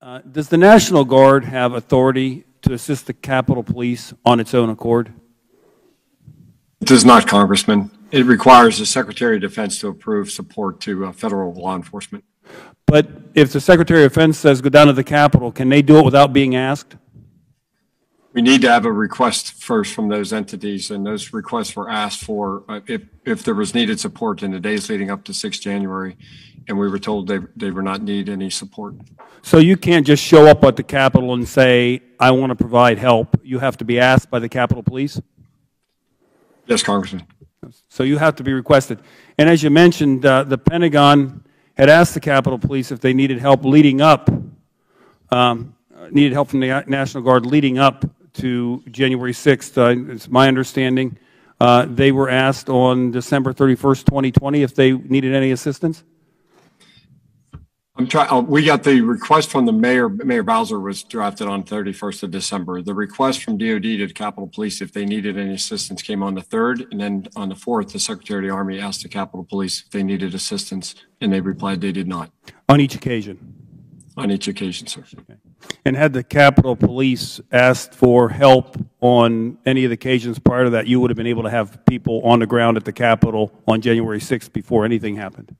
Uh, Does the National Guard have authority to assist the Capitol Police on its own accord? It does not, Congressman. It requires the Secretary of Defense to approve support to uh, federal law enforcement. But if the Secretary of Defense says go down to the Capitol, can they do it without being asked? We need to have a request first from those entities, and those requests were asked for uh, if, if there was needed support in the days leading up to 6 January, and we were told they, they were not need any support. So you can't just show up at the Capitol and say, I want to provide help. You have to be asked by the Capitol Police? Yes, Congressman. So you have to be requested. And as you mentioned, uh, the Pentagon had asked the Capitol Police if they needed help leading up, um, needed help from the National Guard leading up to January 6th. Uh, it's my understanding uh, they were asked on December 31st, 2020 if they needed any assistance? I'm trying, uh, we got the request from the mayor, Mayor Bowser was drafted on 31st of December. The request from DOD to the Capitol Police if they needed any assistance came on the 3rd. And then on the 4th, the Secretary of the Army asked the Capitol Police if they needed assistance, and they replied they did not On each occasion? on each occasion, sir. And had the Capitol Police asked for help on any of the occasions prior to that, you would have been able to have people on the ground at the Capitol on January 6th before anything happened?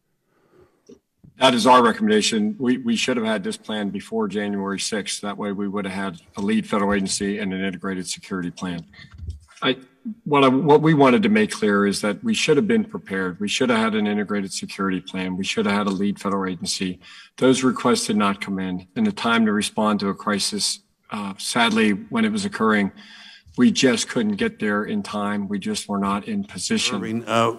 That is our recommendation. We, we should have had this plan before January 6th. That way we would have had a lead federal agency and an integrated security plan. I, what I, what we wanted to make clear is that we should have been prepared. We should have had an integrated security plan. We should have had a lead federal agency. Those requests did not come in. And the time to respond to a crisis, uh, sadly, when it was occurring, we just couldn't get there in time. We just were not in position. Irving, uh,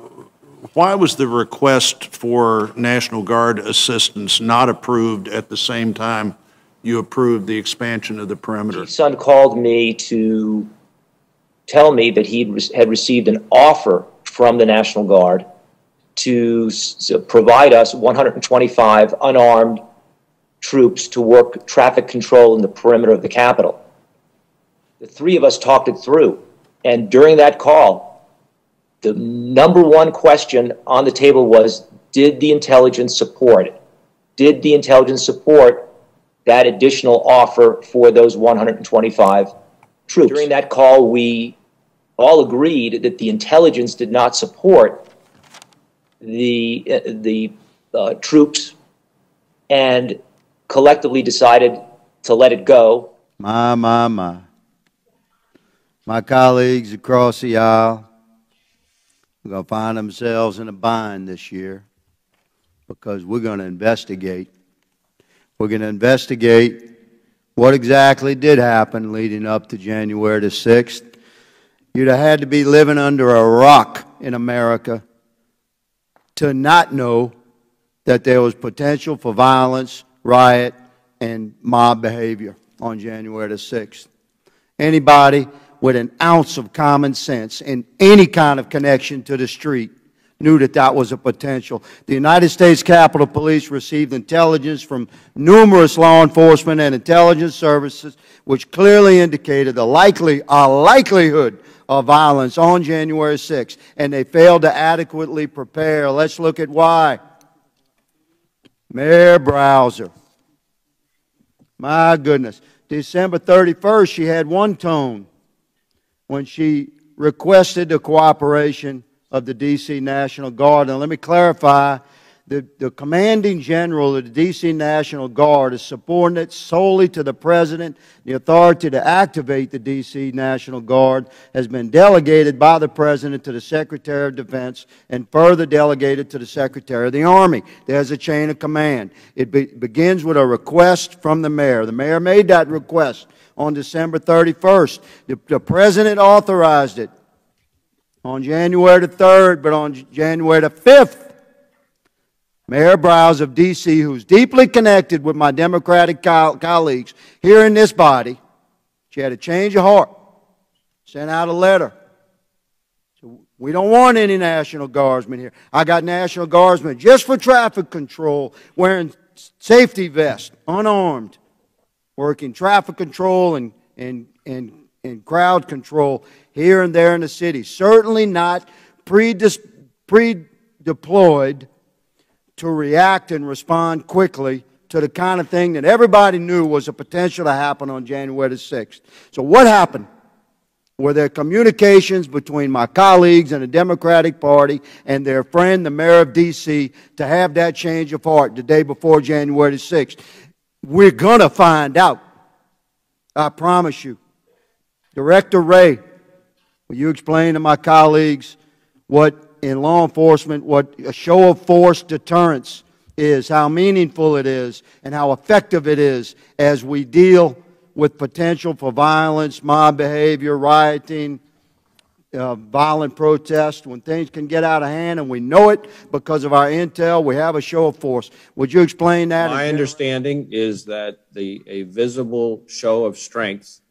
why was the request for National Guard assistance not approved at the same time you approved the expansion of the perimeter? Chief Sund called me to tell me that he had received an offer from the National Guard to provide us 125 unarmed troops to work traffic control in the perimeter of the Capitol. The three of us talked it through. And during that call, the number one question on the table was did the intelligence support it? Did the intelligence support that additional offer for those 125 troops? During that call, we all agreed that the intelligence did not support the, uh, the uh, troops and collectively decided to let it go. My, my, my. My colleagues across the aisle, are going to find themselves in a bind this year because we're going to investigate. We're going to investigate what exactly did happen leading up to January the 6th. You'd have had to be living under a rock in America to not know that there was potential for violence, riot, and mob behavior on January the 6th. Anybody with an ounce of common sense and any kind of connection to the street knew that that was a potential. The United States Capitol Police received intelligence from numerous law enforcement and intelligence services which clearly indicated the likely, a likelihood of violence on January 6th, and they failed to adequately prepare. Let's look at why. Mayor Bowser. My goodness. December 31st, she had one tone when she requested the cooperation of the D.C. National Guard. And let me clarify, the, the commanding general of the D.C. National Guard is subordinate solely to the President. The authority to activate the D.C. National Guard has been delegated by the President to the Secretary of Defense and further delegated to the Secretary of the Army. There's a chain of command. It be, begins with a request from the mayor. The mayor made that request on December 31st. The, the President authorized it on January the 3rd, but on January the 5th, Mayor Bowser of D.C., who's deeply connected with my Democratic co colleagues here in this body, she had a change of heart, sent out a letter. So we don't want any National Guardsmen here. I got National Guardsmen just for traffic control, wearing safety vests, unarmed working traffic control and, and, and, and crowd control here and there in the city. Certainly not pre-deployed to react and respond quickly to the kind of thing that everybody knew was a potential to happen on January the 6th. So what happened? Were there communications between my colleagues in the Democratic Party and their friend, the mayor of D.C., to have that change of heart the day before January the 6th? We're going to find out. I promise you. Director Wray, will you explain to my colleagues what in law enforcement, what a show of force deterrence is, how meaningful it is, and how effective it is as we deal with potential for violence, mob behavior, rioting, uh, violent protest, when things can get out of hand, and we know it because of our intel, we have a show of force. Would you explain that? My understanding is that the, a visible show of strength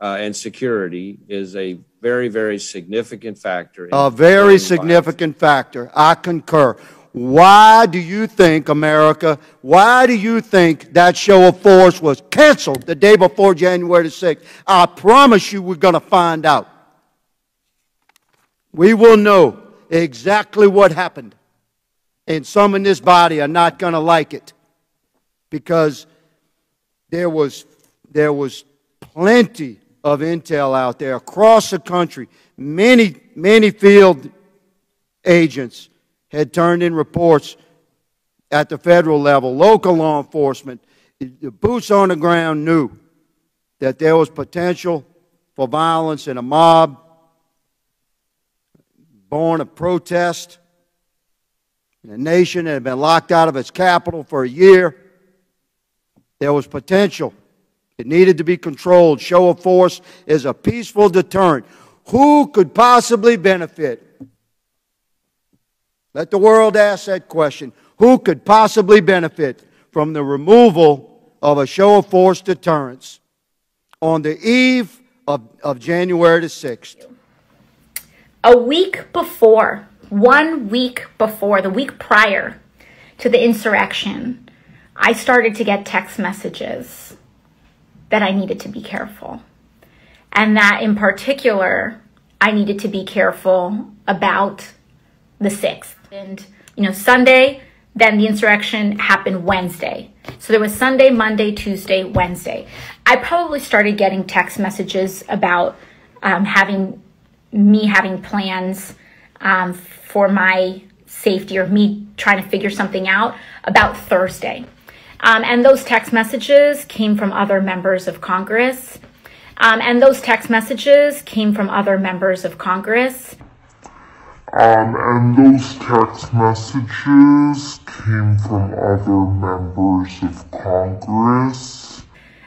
uh, and security is a very, very significant factor. A very significant factor. I concur. Why do you think, America, why do you think that show of force was canceled the day before January the 6th? I promise you we're going to find out. We will know exactly what happened. And some in this body are not going to like it because there was, there was plenty of intel out there across the country. Many, many field agents had turned in reports at the federal level, local law enforcement. The boots on the ground knew that there was potential for violence in a mob born of protest in a nation that had been locked out of its capital for a year. There was potential. It needed to be controlled. Show of force is a peaceful deterrent. Who could possibly benefit? Let the world ask that question. Who could possibly benefit from the removal of a show of force deterrence on the eve of, of January the 6th? a week before, one week before, the week prior to the insurrection, I started to get text messages that I needed to be careful. And that in particular, I needed to be careful about the 6th. And, you know, Sunday, then the insurrection happened Wednesday. So there was Sunday, Monday, Tuesday, Wednesday. I probably started getting text messages about um, having me having plans um, for my safety or me trying to figure something out about Thursday. Um, and those text messages came from other members of Congress. Um, and those text messages came from other members of Congress. Um, and those text messages came from other members of Congress.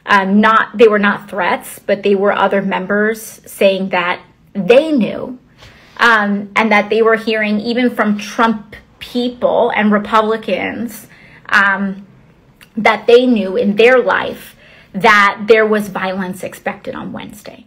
Um, not they were not threats, but they were other members saying that they knew, um, and that they were hearing even from Trump people and Republicans um, that they knew in their life that there was violence expected on Wednesday.